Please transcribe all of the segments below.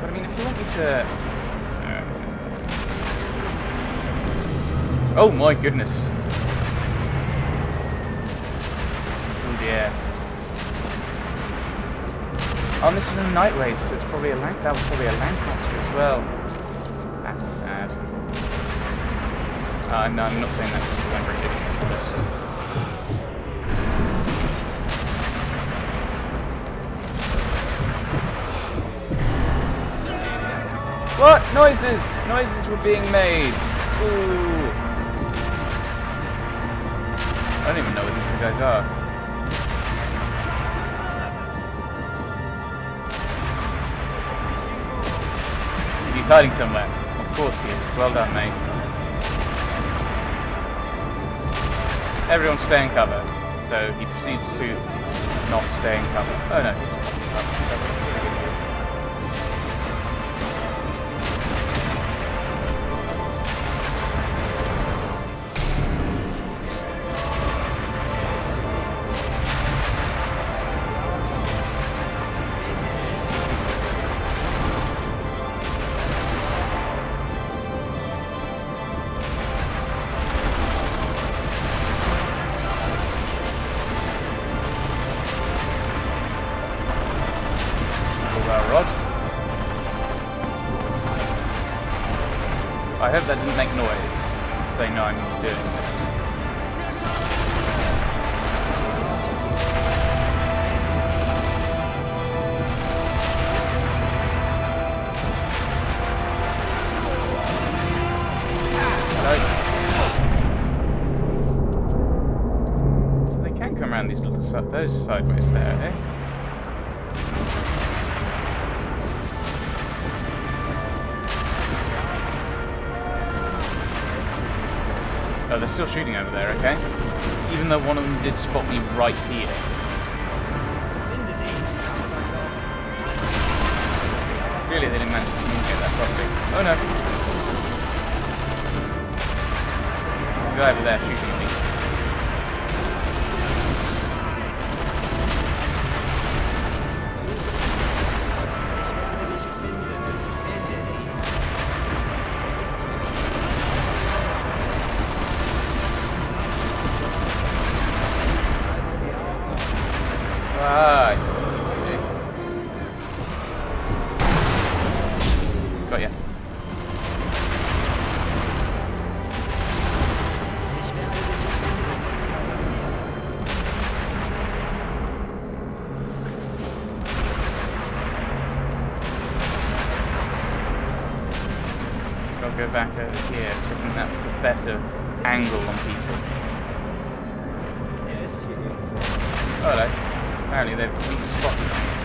But I mean, if you want me to... Uh, oh my goodness. Oh dear. Oh, and this is a night raid, so it's probably a Lan that was probably a Lancaster as well. That's sad. Uh, no, I'm not saying that just because I'm British. What? Noises! Noises were being made! Ooh. I don't even know what these guys are. He's hiding somewhere. Of course he is. Well done, mate. Everyone stay in cover. So he proceeds to not stay in cover. Oh no, hope that didn't make noise, so they know I'm doing this. Hello. So they can come around these little those sideways there, eh? They're still shooting over there, okay. Even though one of them did spot me right here. Clearly they didn't manage to communicate that properly. Oh no. There's a guy over there shooting better angle on people. Oh, hello. Apparently they've respotted me.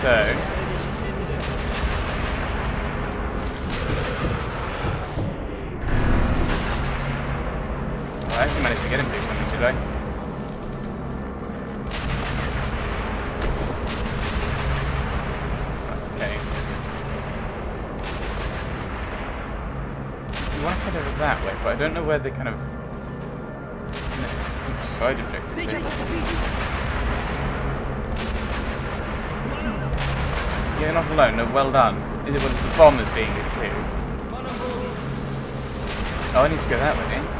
So, I actually managed to get him do something head over that way, but I don't know where the kind of side objective is. You're not alone. No, well done. Is it was the bombers being cleared? Oh, I need to go that way.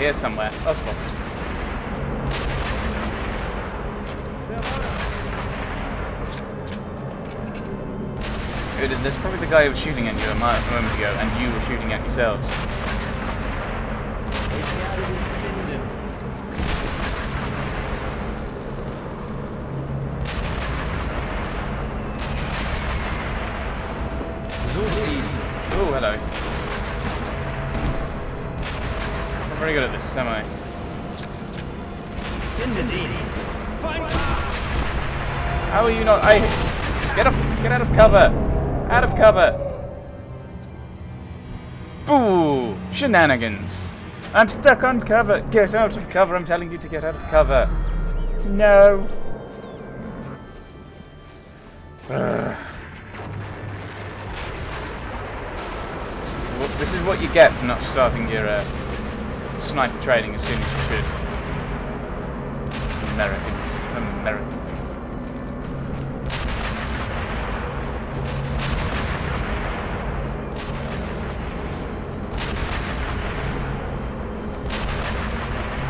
Here somewhere. Spot. Uh, There's probably the guy who was shooting at you a moment ago, and you were shooting at yourselves. Cover! Out of cover! Boo! Shenanigans! I'm stuck on cover. Get out of cover! I'm telling you to get out of cover. No. Ugh. This is what you get for not starting your uh, sniper training as soon as you should. Americans. Americans.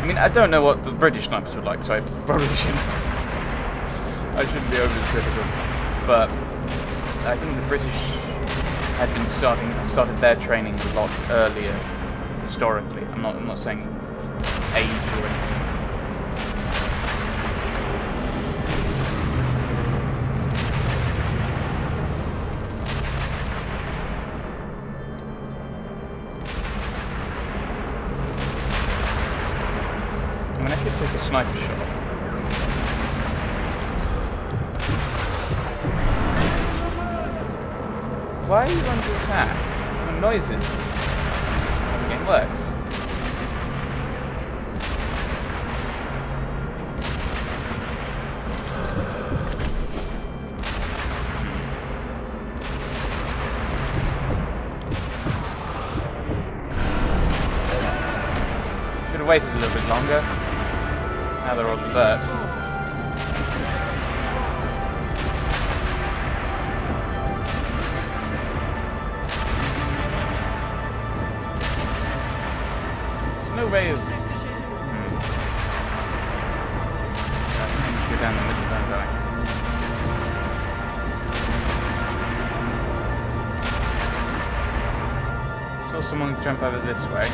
I mean, I don't know what the British snipers were like, so I probably shouldn't. I shouldn't be overly critical. But I think the British had been starting started their training a lot earlier historically. I'm not I'm not saying age or anything. I mean, I could take a sniper shot. Why are you under attack? The noises. The game works. Should have waited a little bit longer. Now they're all alert. Someone jump over this way.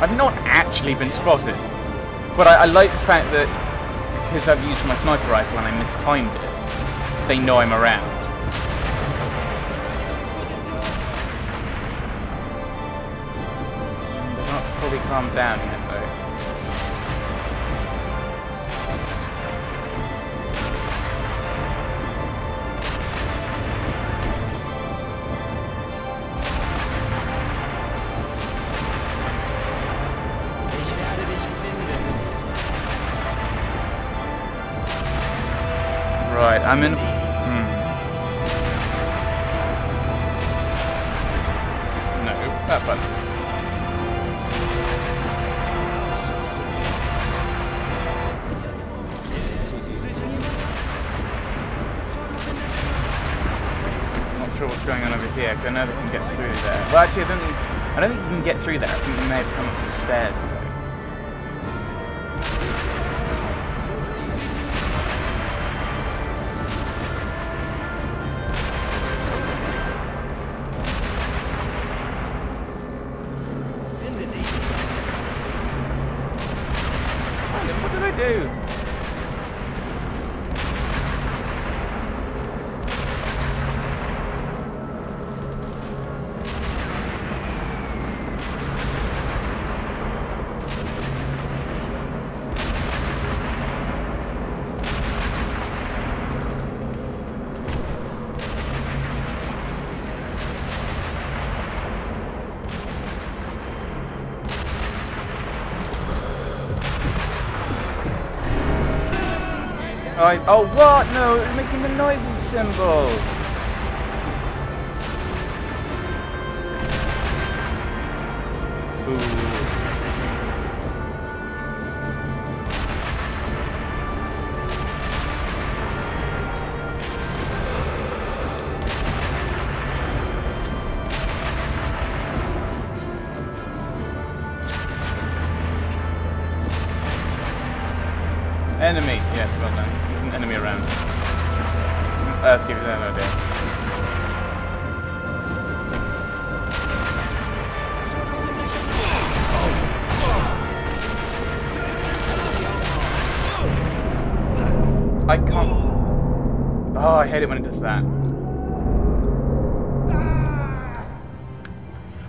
I've not actually been spotted, but I, I like the fact that because I've used my sniper rifle and I mistimed it, they know I'm around. They're not fully calmed down yet, going on over here. 'cause I know they can get through there. Well, actually, I don't think. I don't think you can get through there. I think you may have come up the stairs though. Oh, what? No, it's making the noises symbol. An enemy around. Earth gives you that idea. I can't. Oh, I hate it when it does that.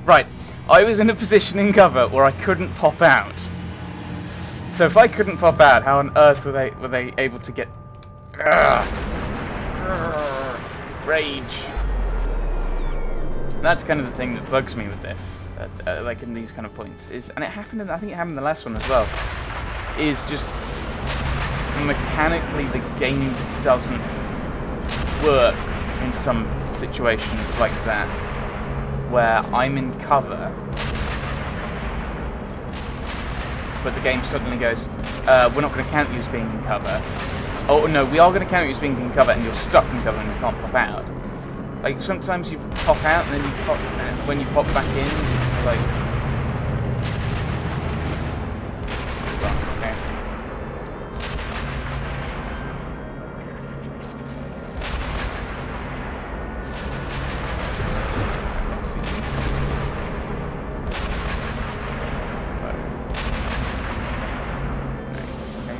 Right, I was in a position in cover where I couldn't pop out. So if I couldn't pop out, how on earth were they were they able to get? Rage. That's kind of the thing that bugs me with this, uh, uh, like in these kind of points, is, and it happened. In, I think it happened in the last one as well. Is just mechanically the game doesn't work in some situations like that where I'm in cover but the game suddenly goes uh, we're not going to count you as being in cover oh no we are going to count you as being in cover and you're stuck in cover and you can't pop out. Like sometimes you pop out and then you pop and when you pop back in it's like well, okay Let's see. Okay.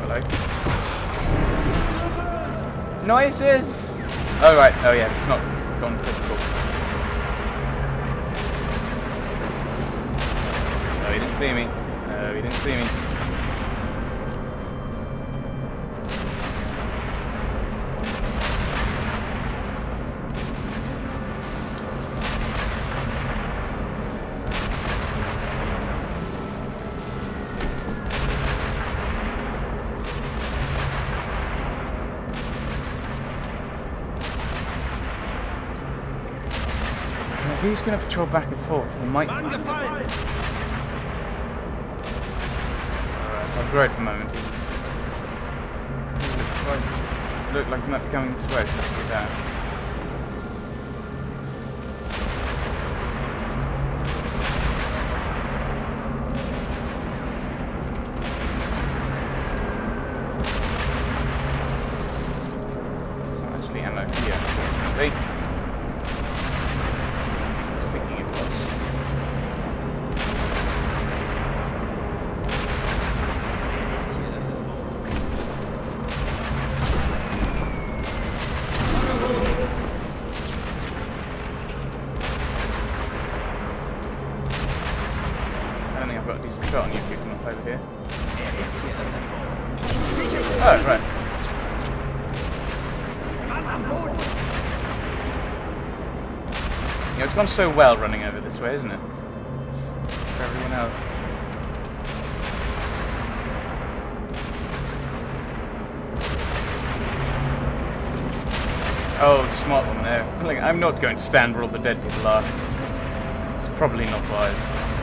Hello. Noises! Oh right, oh yeah, it's not gone physical. No, he didn't see me. No, he didn't see me. If he's going to patrol back and forth, he might... Gefallen! I've for a moment. He's... He looks like, look like he might be coming this way, especially that. Gone so well running over this way, isn't it? For everyone else. Oh, smart one there. Like, I'm not going to stand where all the dead people are. It's probably not wise.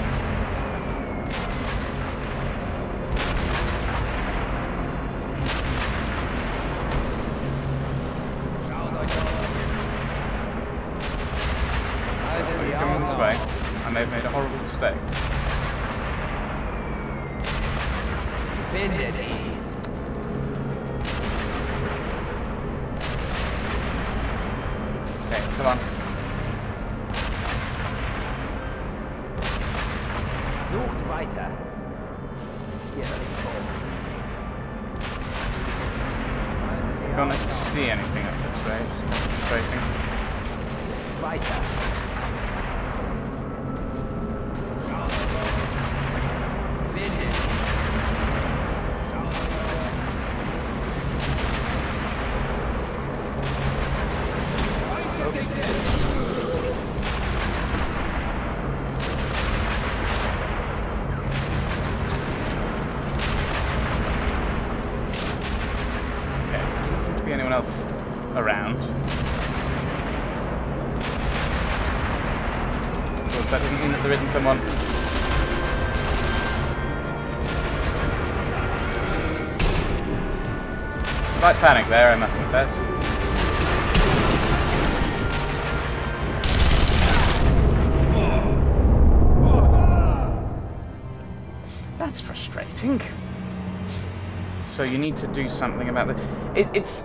Schaut euch das an. Haltet Are die you coming Augen this auf. way? I may have made a horrible mistake. Findet ihn! Okay, come on. Sucht weiter! Can't see anything up this way. Weiter! anyone else around. Of course, that doesn't mean that there isn't someone Slight panic there, I must confess. That's frustrating. So you need to do something about that. It, it's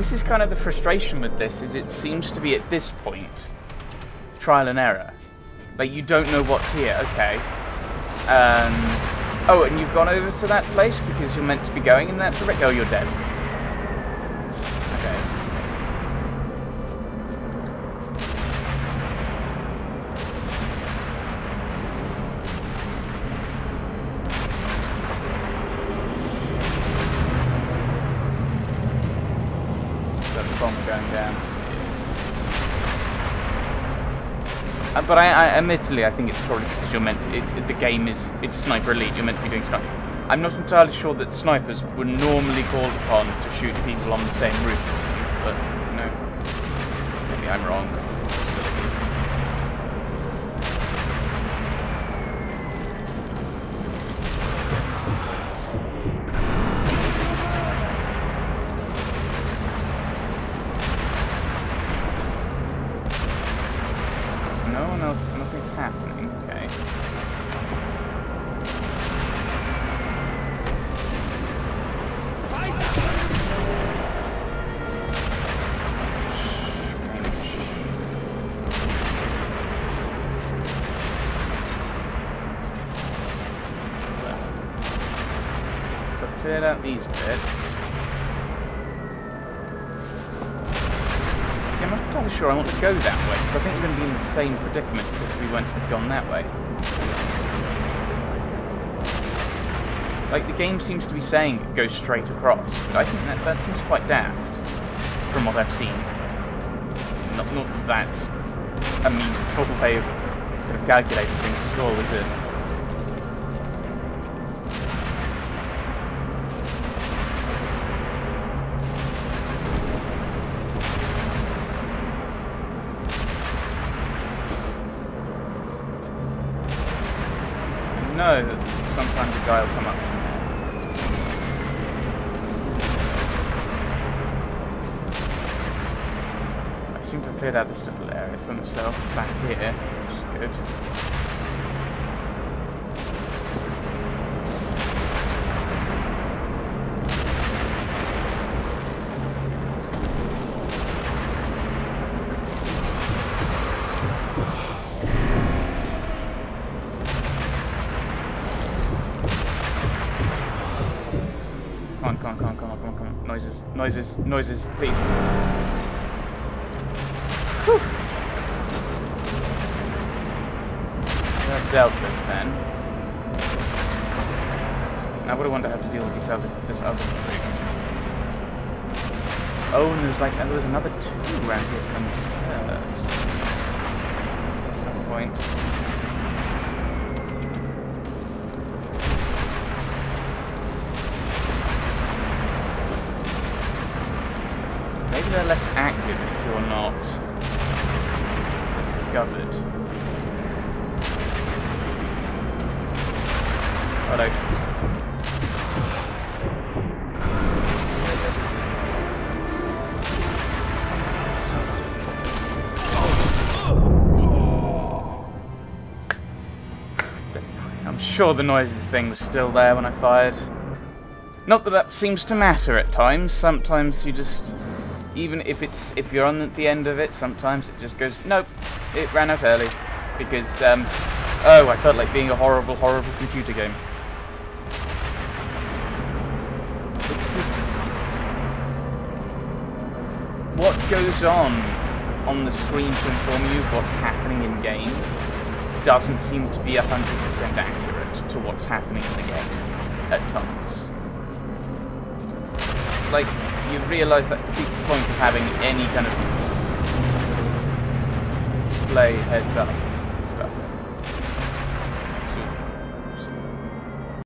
this is kind of the frustration with this. Is it seems to be at this point trial and error. Like you don't know what's here. Okay. Um. Oh, and you've gone over to that place because you're meant to be going in that direction. Oh, you're dead. But I, I, admittedly, I think it's probably because you're meant to. It, the game is it's sniper elite. You're meant to be doing sniper. I'm not entirely sure that snipers were normally called upon to shoot people on the same route as them, but you know, maybe I'm wrong. Cleared out these bits. See, I'm not entirely sure I want to go that way, because I think we're going to be in the same predicament as if we went gone that way. Like, the game seems to be saying go straight across, but I think that, that seems quite daft, from what I've seen. Not, not that a meaningful way of kind of calculating things at all, is it? Know that sometimes a guy will come up. I seem to have cleared out this little area for myself back here, which is good. Come on, come on, come on, come on, come on, come on. Noises, noises, noises, please. Whew. That dealt with then. Do I want to have to deal with this other this other creature? Oh, and there's like there was another two around here themselves. At some point. They're less active if you're not discovered. Hello. I'm sure the noises thing was still there when I fired. Not that that seems to matter at times. Sometimes you just, even if it's if you're on the end of it, sometimes it just goes nope. It ran out early because um, oh, I felt like being a horrible, horrible computer game. It's just what goes on on the screen to inform you of what's happening in game doesn't seem to be 100% accurate to what's happening in the game at times. It's like you realise that defeats the point of having any kind of play heads up stuff.